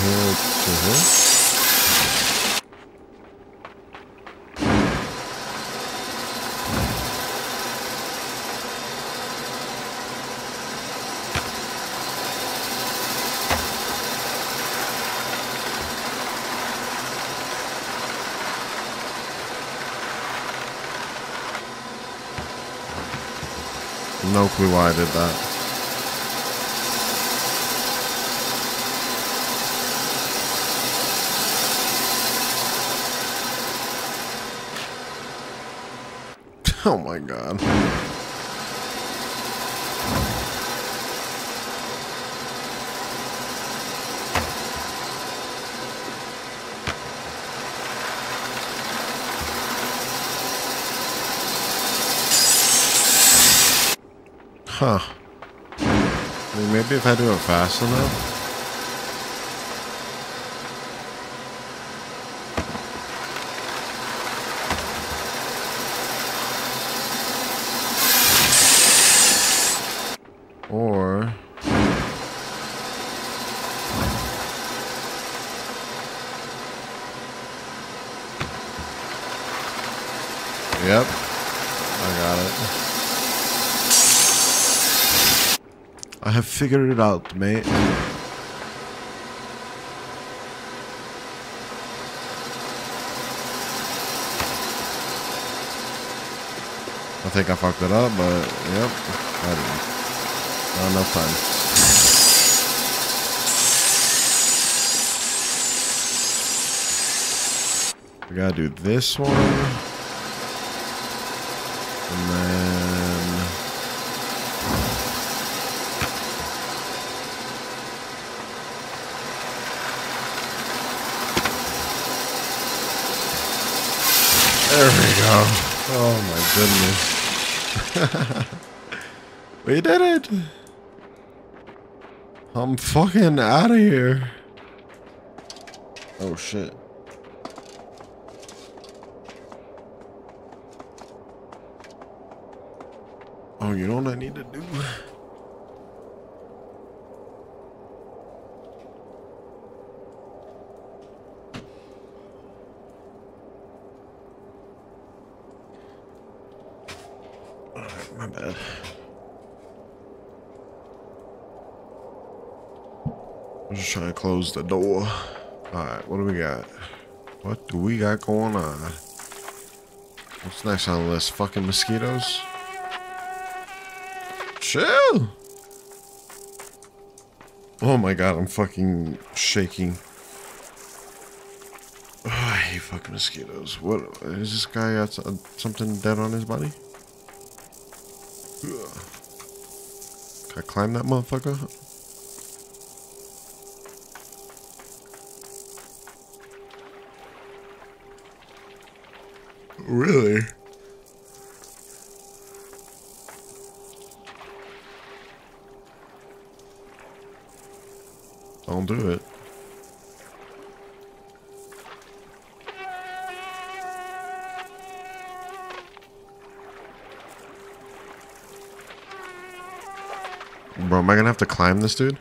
to. No clue why I did that. Oh my god. Huh. I mean, maybe if I do it fast enough. Or Yep. I got it. Figured it out, mate. I think I fucked it up, but yep, I didn't. Not enough time. We gotta do this one. And then... There we go. Oh my goodness. we did it. I'm fucking out of here. Oh shit. Oh, you know what I need to do? Alright, my bad. I'm just trying to close the door. Alright, what do we got? What do we got going on? What's next on the list? Fucking mosquitoes? Chill! Oh my god, I'm fucking shaking. Oh, I hate fucking mosquitoes. What is this guy got something dead on his body? Can I climb that motherfucker? Really? Don't do it. Bro, am I gonna have to climb this dude?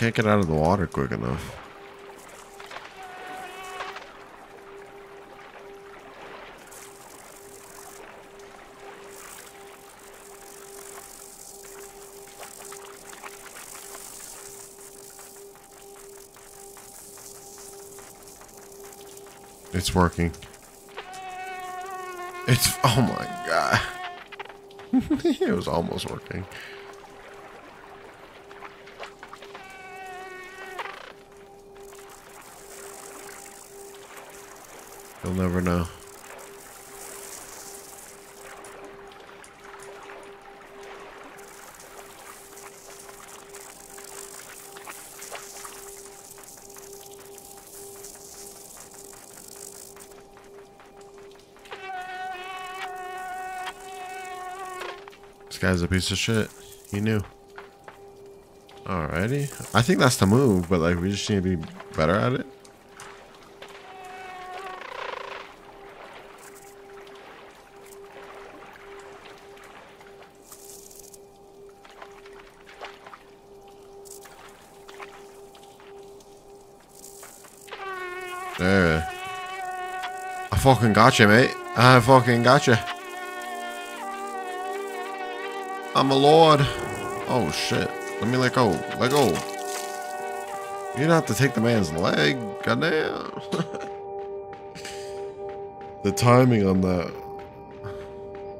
Can't get out of the water quick enough. It's working. It's oh my god. it was almost working. You'll never know. This guy's a piece of shit. He knew. Alrighty. I think that's the move, but like we just need to be better at it. Fucking got you, mate. I fucking got you. I'm a lord. Oh shit. Let me let go. Let go. You don't have to take the man's leg. Goddamn. the timing on that.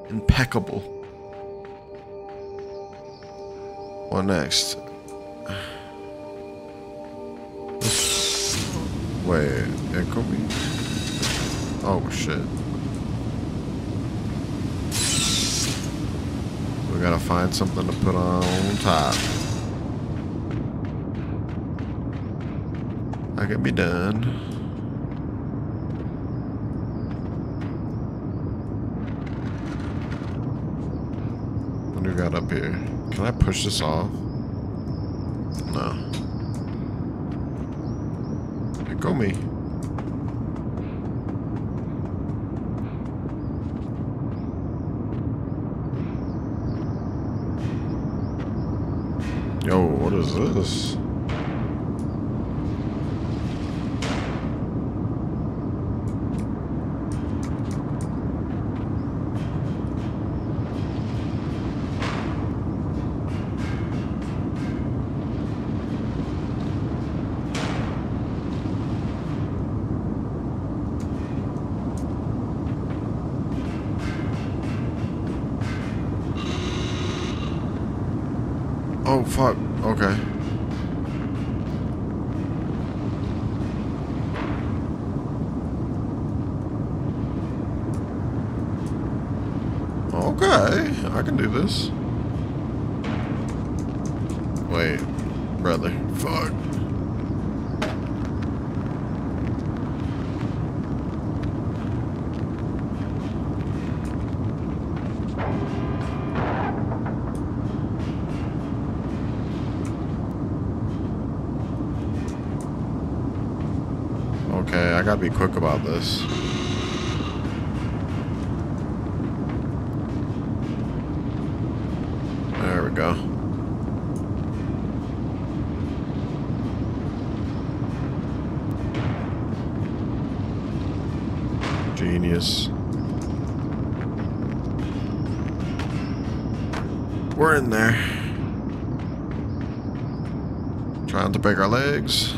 Impeccable. What next? Wait, it could be. Oh shit. We gotta find something to put on top. That can be done. What do we got up here? Can I push this off? No. Go me. What is this? I gotta be quick about this. There we go. Genius. We're in there. Trying to break our legs.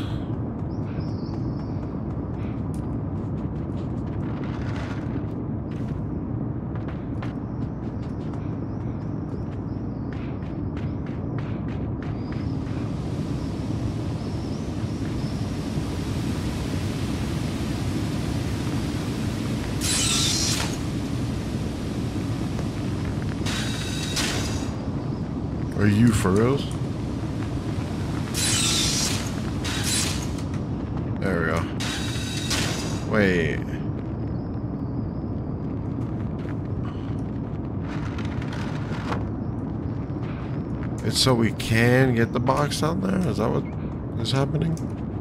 Are you for reals? There we go. Wait. It's so we can get the box down there? Is that what is happening?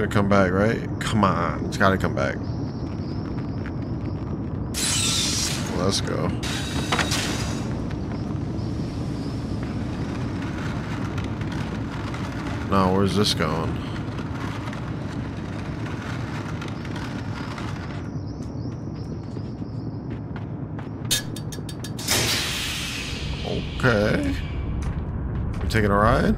Gonna come back, right? Come on, it's gotta come back. Let's go. No, where's this going? Okay. we're taking a ride?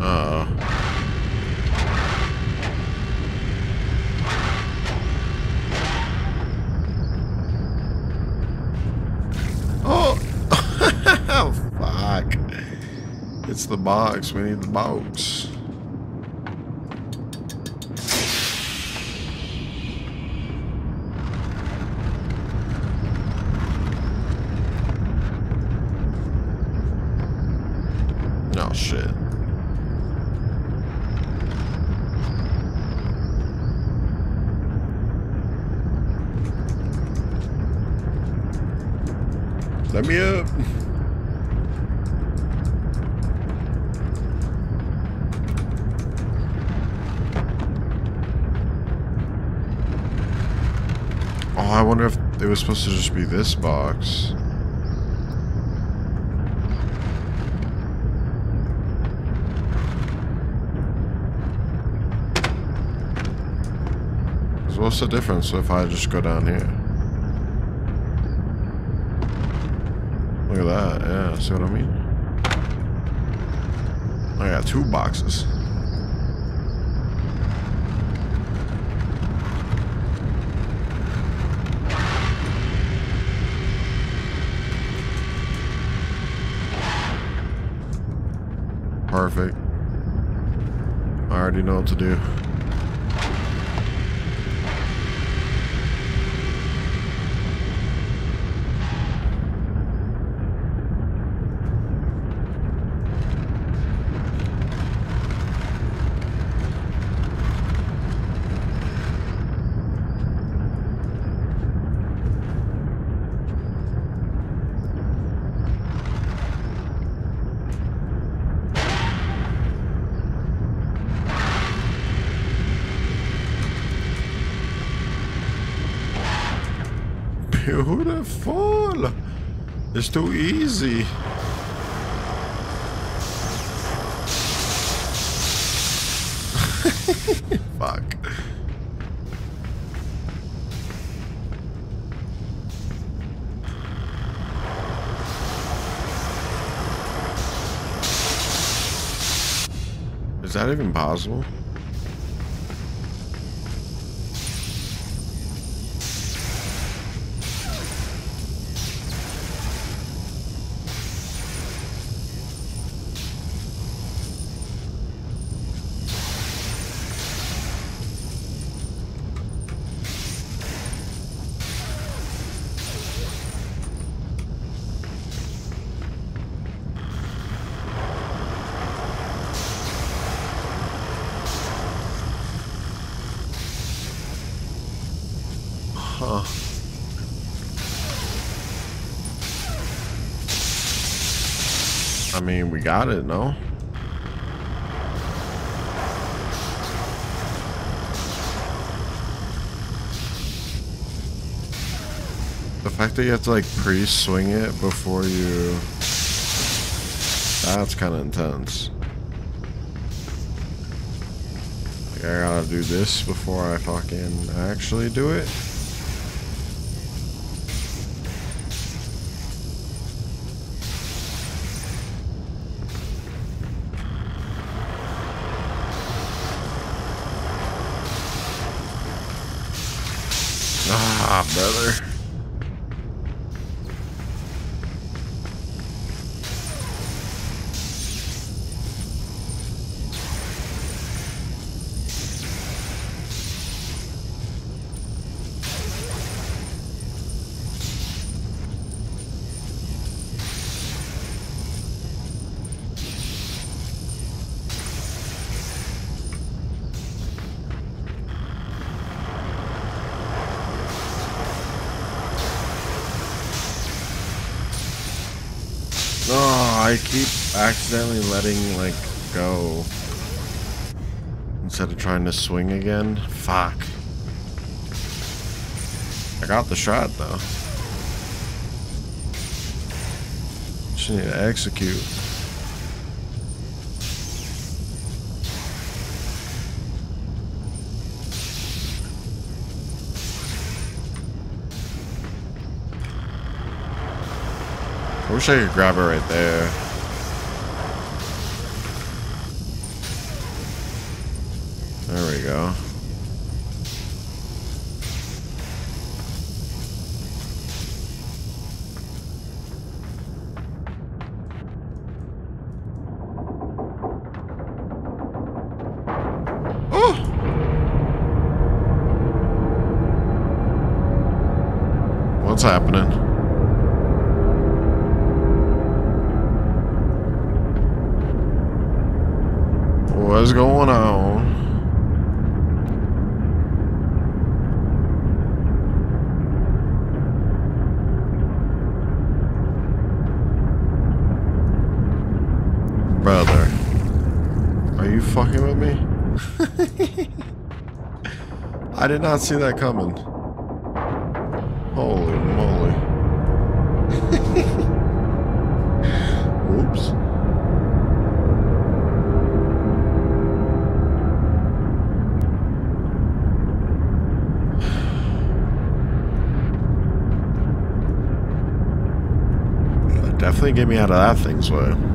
Uh It's the box. We need the box. Oh shit. Let me up. Oh, I wonder if it was supposed to just be this box. So what's the difference if I just go down here? Look at that, yeah, see what I mean? I got two boxes. Perfect. I already know what to do. Beautiful. It's too easy. Fuck. Is that even possible? Huh. I mean, we got it, no? The fact that you have to like pre-swing it before you... That's kind of intense. Like, I gotta do this before I fucking actually do it. Ah, brother. Oh, I keep accidentally letting, like, go. Instead of trying to swing again. Fuck. I got the shot, though. Just need to execute. wish I could grab her right there. There we go. What's happening? What's going on? Brother. Are you fucking with me? I did not see that coming. Definitely get me out of that thing's way.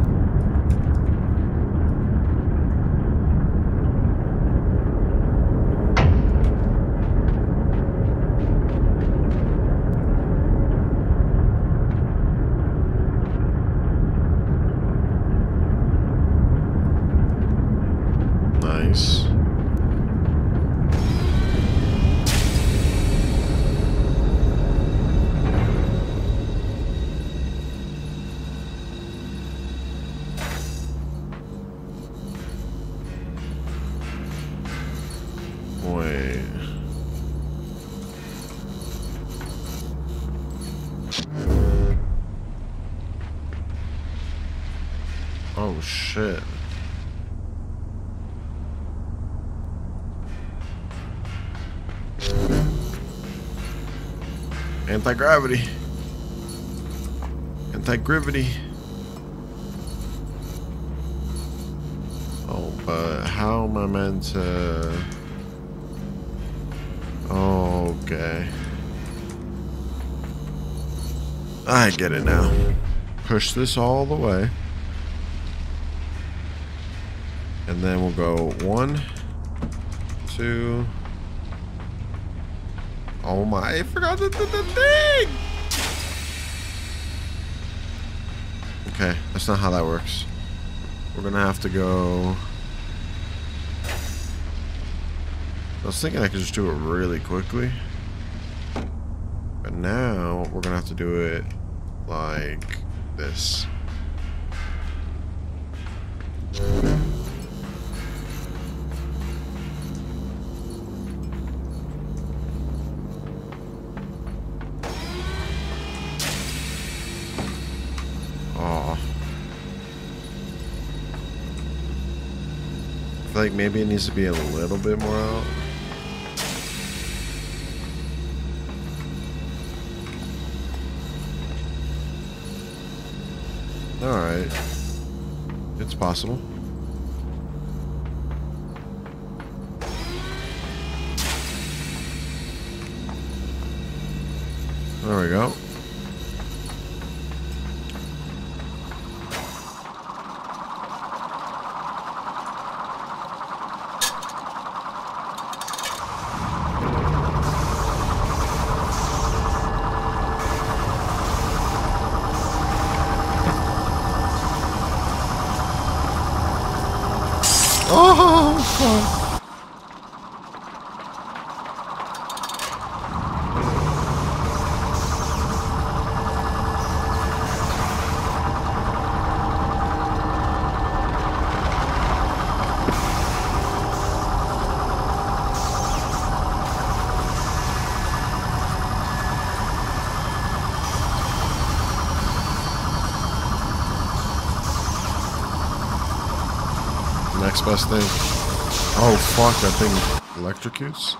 Shit. Anti-gravity. Anti-gravity. Oh, but how am I meant to... Oh, Okay. I get it now. Push this all the way. And then we'll go one, two... Oh my, I forgot the, the, the thing! Okay, that's not how that works. We're gonna have to go... I was thinking I could just do it really quickly. But now, we're gonna have to do it like this. Maybe it needs to be a little bit more out. Alright. It's possible. There we go. Next best thing. Fuck, that thing electrocutes?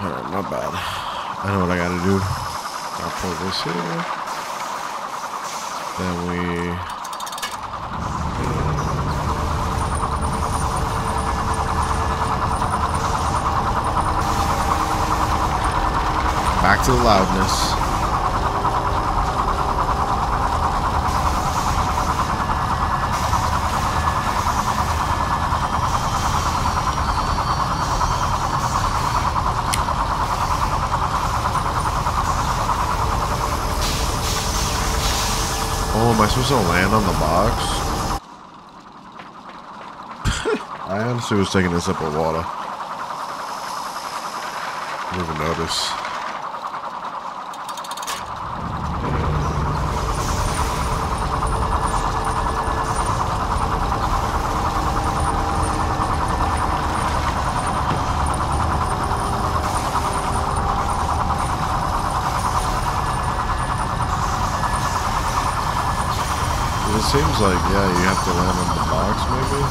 Alright, my bad. I know what I gotta do. I'll put this here. Then we back to the loudness. Oh, am I supposed to land on the box? I honestly was taking a sip of water. Even notice. it seems like, yeah, you have to land on the box, maybe?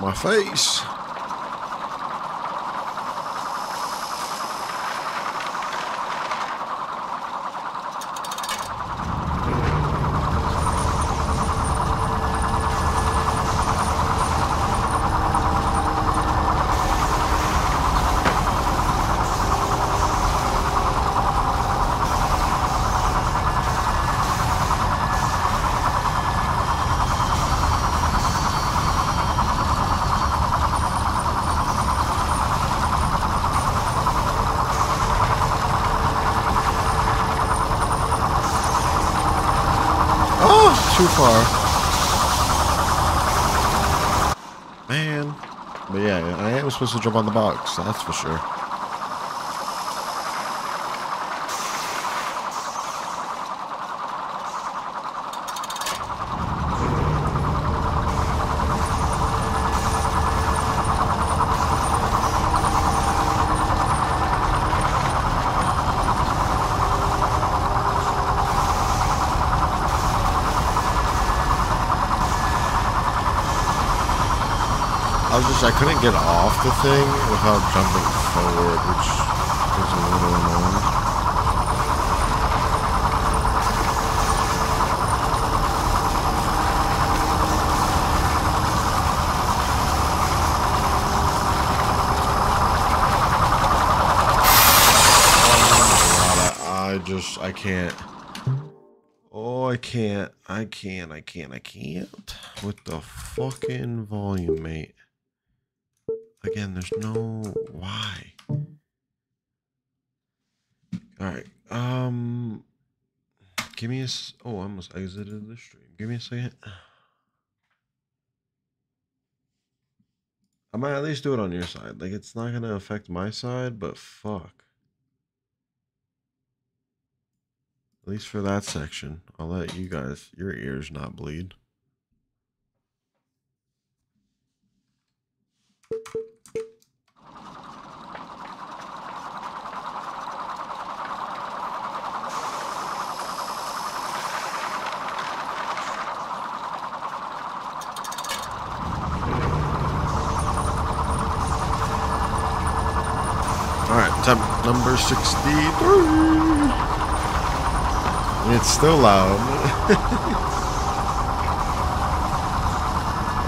My face. Too far. Man. But yeah, I am supposed to jump on the box, that's for sure. I couldn't get off the thing without jumping forward, which was a little annoying. I just, I can't. Oh, I can't. I can't. I can't. I can't. With the fucking volume, mate. Again, there's no why. All right. Um, give me a. Oh, I almost exited the stream. Give me a second. I might at least do it on your side. Like, it's not gonna affect my side, but fuck. At least for that section, I'll let you guys, your ears not bleed. Attempt number 63. It's still loud.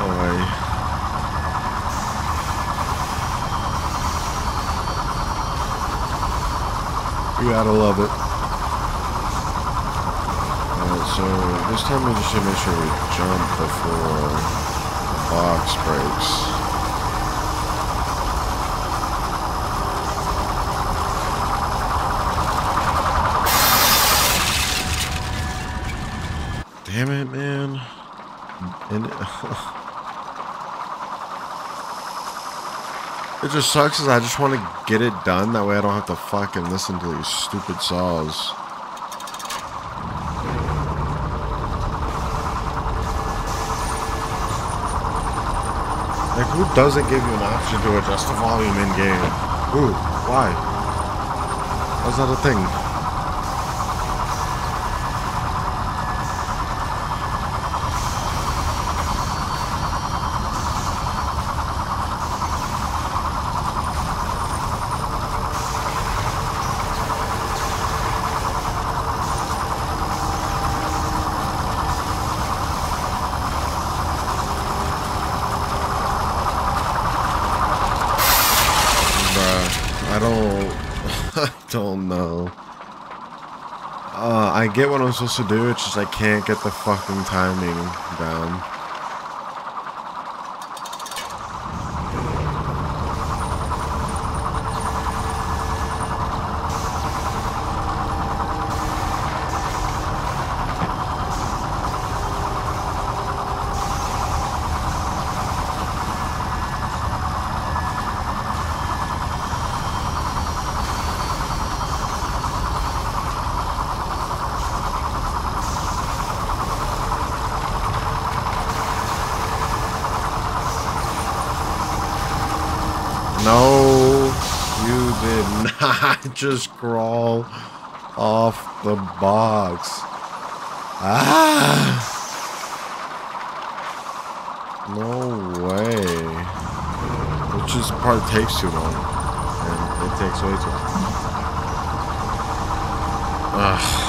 oh. You gotta love it. Alright, so this time we just to make sure we jump before the box breaks. Damn it, man. And it, it just sucks is I just want to get it done. That way I don't have to fucking listen to these stupid saws. Like, who doesn't give you an option to adjust the volume in game? Who? Why? How's that a thing? don't know. Uh, I get what I'm supposed to do, it's just I can't get the fucking timing down. Just crawl off the box. Ah! No way. Which just part takes too long. And it takes way too long. Ugh.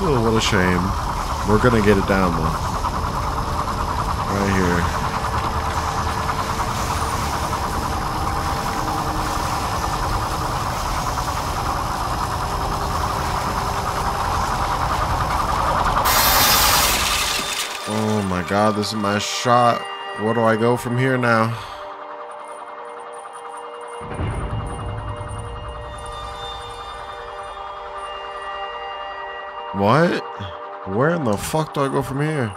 Oh, what a shame. We're gonna get it down though. Right here. Oh my god, this is my shot. Where do I go from here now? What? Where in the fuck do I go from here?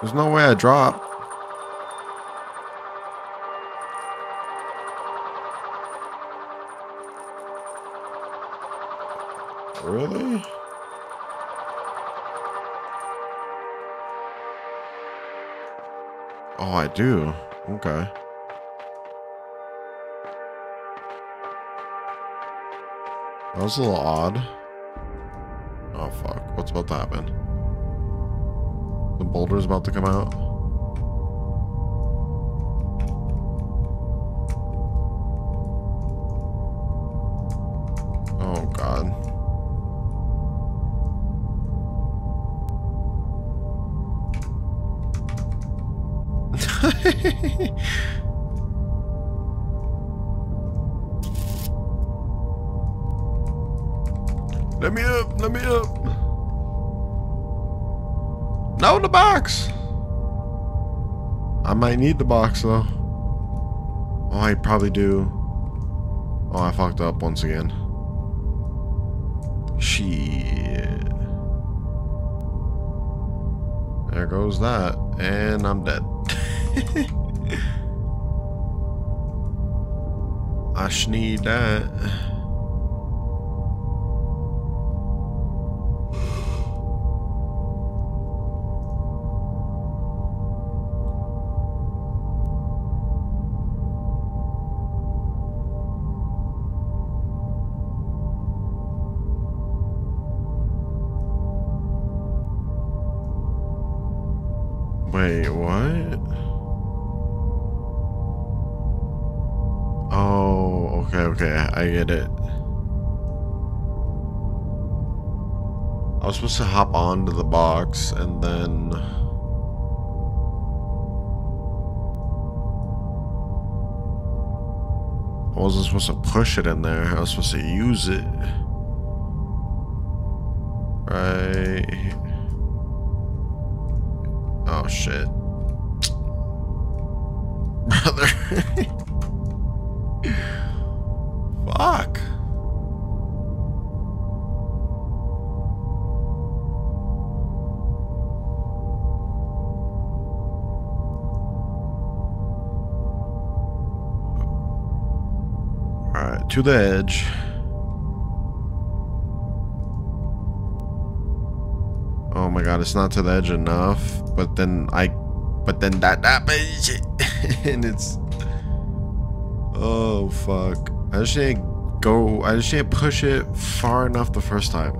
There's no way I drop. Really? Oh, I do. Okay. That was a little odd. Oh fuck, what's about to happen? The boulder's about to come out? Might need the box though. Oh, I probably do. Oh, I fucked up once again. Shit. There goes that. And I'm dead. I need that. Supposed to hop onto the box and then... I wasn't supposed to push it in there. I was supposed to use it. Right. Oh shit. Brother. Fuck. To the edge. Oh my god, it's not to the edge enough. But then I, but then that happens, and it's. Oh fuck! I just didn't go. I just didn't push it far enough the first time.